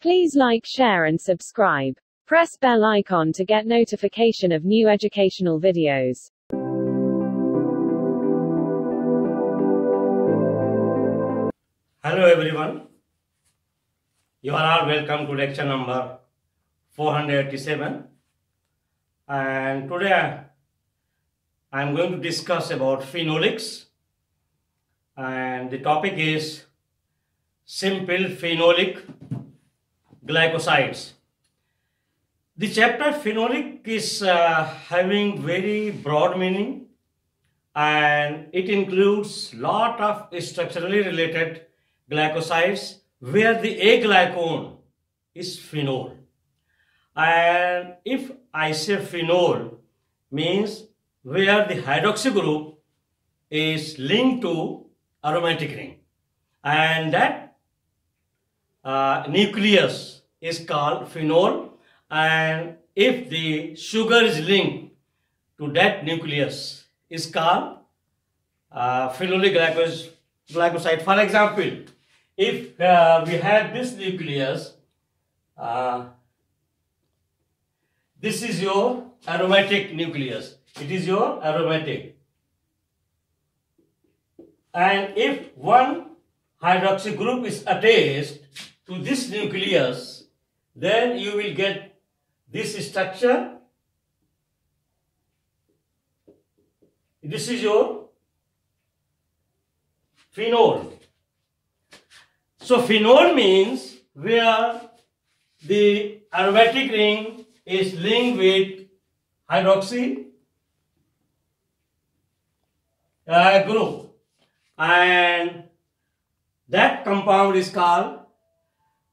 Please like, share and subscribe. Press bell icon to get notification of new educational videos. Hello everyone. You are all welcome to lecture number 487 and today I am going to discuss about phenolics and the topic is simple phenolic glycosides. The chapter phenolic is uh, having very broad meaning and it includes lot of structurally related glycosides where the aglycone is phenol. And if I say phenol means where the hydroxy group is linked to aromatic ring and that uh, nucleus is called phenol and if the sugar is linked to that nucleus is called uh, phenolic glycoside. For example, if uh, we have this nucleus, uh, this is your aromatic nucleus. It is your aromatic. And if one hydroxy group is attached to this nucleus, then you will get this structure. This is your phenol. So phenol means where the aromatic ring is linked with hydroxy uh, group and that compound is called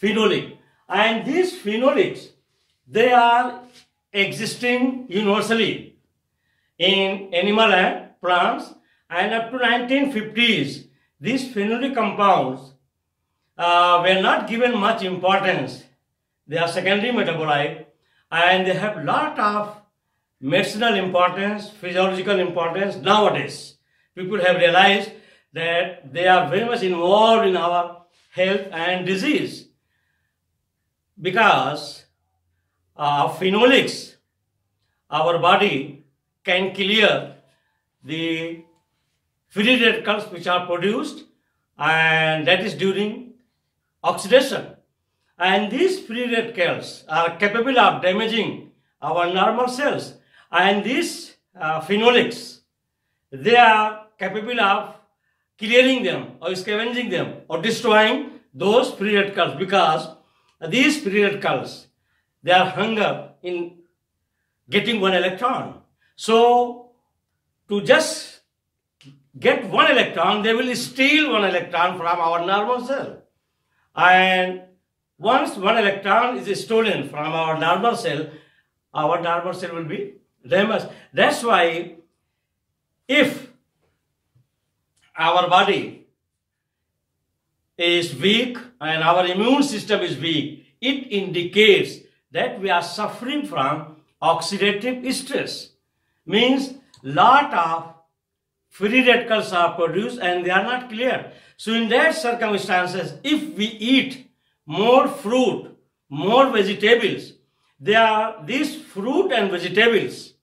phenolic. And these phenolics they are existing universally in animal and plants. And up to 1950s these phenolic compounds uh, were not given much importance. They are secondary metabolite and they have lot of medicinal importance physiological importance nowadays. People have realized that they are very much involved in our health and disease because uh, phenolics our body can clear the free radicals which are produced and that is during oxidation. And these free radicals are capable of damaging our normal cells. And these uh, phenolics they are capable of clearing them or scavenging them or destroying those free radicals because these free radicals they are hung up in getting one electron. So to just get one electron they will steal one electron from our normal cell. And once one electron is stolen from our normal cell our normal cell will be damaged. That's why if our body is weak and our immune system is weak, it indicates that we are suffering from oxidative stress. Means lot of free radicals are produced and they are not cleared. So in that circumstances, if we eat more fruit, more vegetables, they are these fruit and vegetables,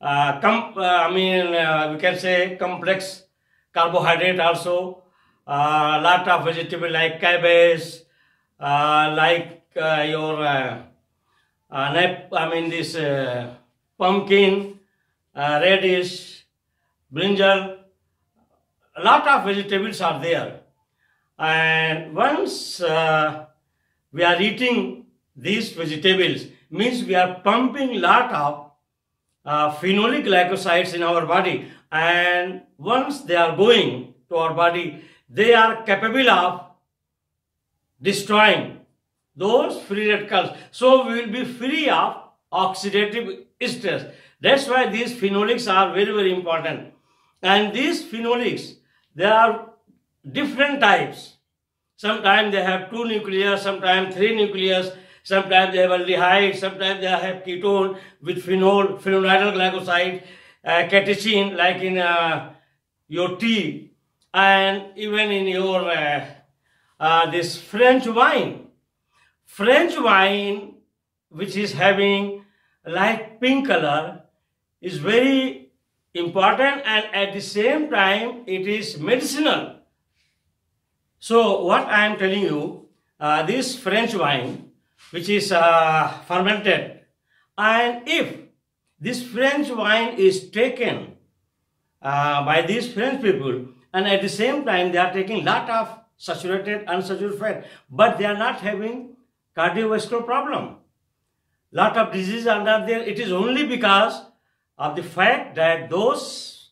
uh, uh, I mean, uh, we can say complex carbohydrate also, a uh, lot of vegetable like cabbage, uh, like uh, your, uh, I mean this pumpkin, radish, brinjal, a lot of vegetables are there. And once we are eating these vegetables, means we are pumping lot of uh, phenolic glycosides in our body and once they are going to our body, they are capable of destroying those free radicals. So we will be free of oxidative stress. That's why these phenolics are very, very important. And these phenolics, there are different types. Sometimes they have two nucleus, sometimes three nucleus, sometimes they have aldehyde, sometimes they have ketone with phenol, phenolidyl glycoside, uh, catechin like in uh, your tea and even in your uh, uh, this French wine. French wine, which is having light pink color, is very important and at the same time it is medicinal. So what I am telling you, uh, this French wine, which is uh, fermented, and if this French wine is taken uh, by these French people, and at the same time they are taking lot of saturated, unsaturated fat, but they are not having cardiovascular problem. Lot of diseases are not there. It is only because of the fact that those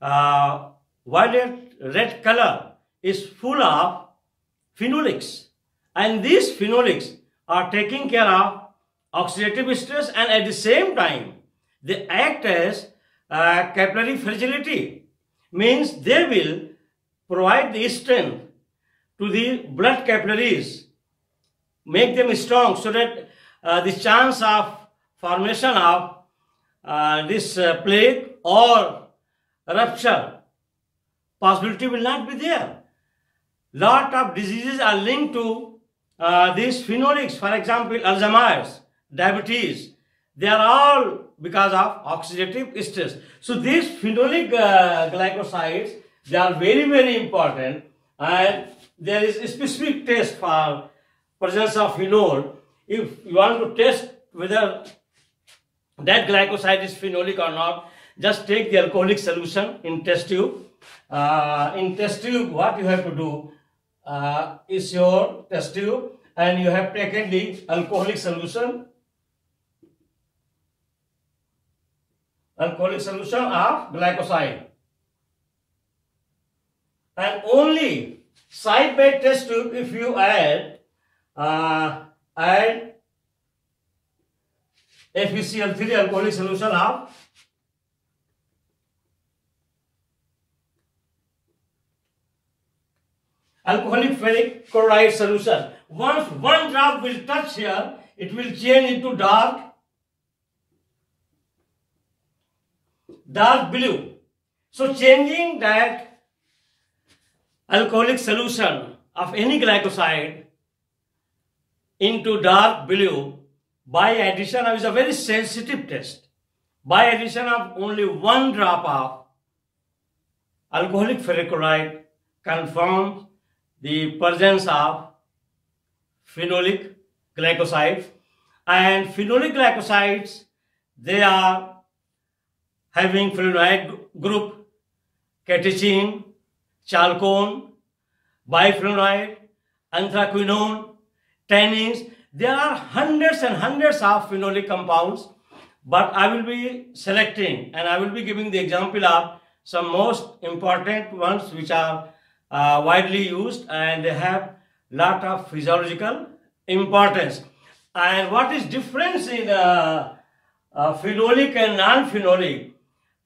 uh, violet red color is full of phenolics. And these phenolics are taking care of oxidative stress and at the same time they act as uh, capillary fragility. Means they will provide the strength to the blood capillaries, make them strong so that uh, the chance of formation of uh, this uh, plaque or rupture possibility will not be there. Lot of diseases are linked to uh, these phenolics, for example, Alzheimer's, diabetes, they are all because of oxidative stress. So these phenolic uh, glycosides, they are very, very important and there is a specific test for presence of phenol. If you want to test whether that glycoside is phenolic or not, just take the alcoholic solution in test tube. Uh, in test tube, what you have to do uh, is your test tube and you have taken the alcoholic solution alcoholic solution of glycoside. And only side by test tube if you add uh, add FeCl3 alcoholic solution of alcoholic ferric chloride solution. Once one drop will touch here, it will change into dark dark blue. So changing that alcoholic solution of any glycoside into dark blue by addition of is a very sensitive test. By addition of only one drop of alcoholic ferric chloride confirms the presence of phenolic glycosides and phenolic glycosides they are having flavonoid group, catechin, chalcone, biflavonoid, anthraquinone, tannins. There are hundreds and hundreds of phenolic compounds, but I will be selecting and I will be giving the example of some most important ones which are uh, widely used and they have lot of physiological importance. And what is difference in uh, uh, phenolic and non-phenolic?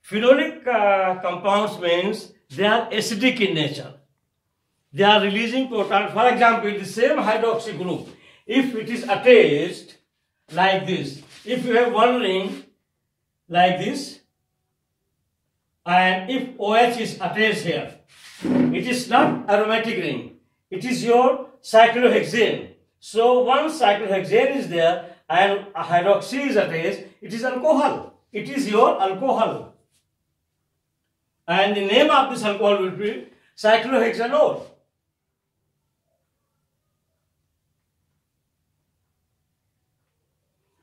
Phenolic uh, compounds means they are acidic in nature. They are releasing proton. For example, the same hydroxy group, if it is attached like this, if you have one ring like this, and if OH is attached here, it is not aromatic ring. It is your cyclohexane. So one cyclohexane is there and hydroxy is attached. It is alcohol. It is your alcohol and the name of this alcohol will be cyclohexanol.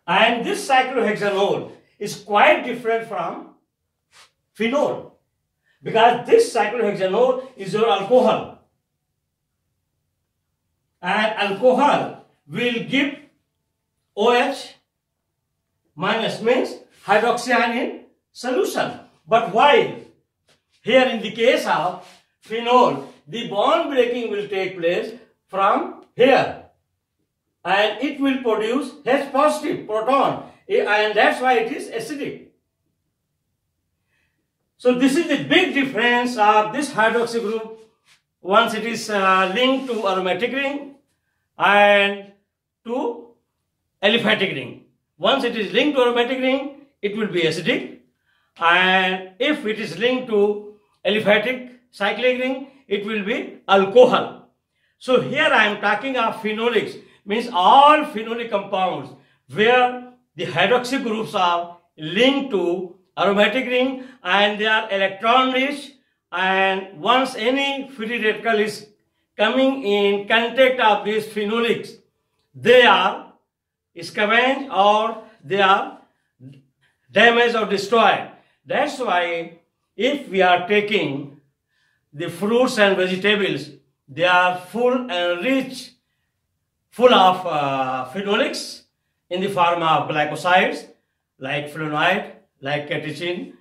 And this cyclohexanol is quite different from phenol because this cyclohexanol is your alcohol and alcohol will give OH minus means hydroxyanion solution. But while here in the case of phenol, the bond breaking will take place from here and it will produce H positive proton and that's why it is acidic. So this is the big difference of this hydroxy group once it is uh, linked to aromatic ring and to aliphatic ring. Once it is linked to aromatic ring, it will be acidic and if it is linked to aliphatic cyclic ring, it will be alcohol. So here I am talking of phenolics. means all phenolic compounds where the hydroxy groups are linked to aromatic ring and they are electron rich and once any free radical is coming in contact of these phenolics, they are scavenged or they are damaged or destroyed. That's why if we are taking the fruits and vegetables, they are full and rich, full of uh, phenolics in the form of glycosides like flavonoid, like catechin,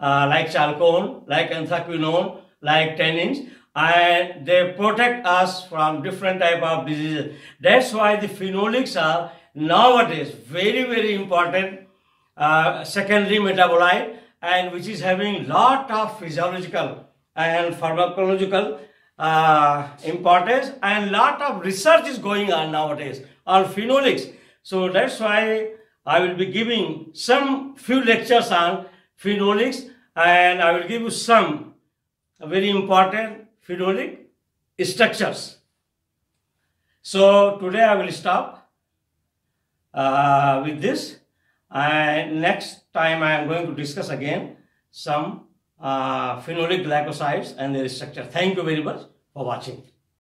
uh, like chalcone, like anthraquinone, like tannins, and they protect us from different type of diseases. That's why the phenolics are nowadays very, very important uh, secondary metabolite and which is having lot of physiological and pharmacological uh, importance and lot of research is going on nowadays on phenolics. So that's why I will be giving some few lectures on phenolics and I will give you some very important phenolic structures. So today I will stop uh, with this and next time I am going to discuss again some uh, phenolic glycosides and their structure. Thank you very much for watching.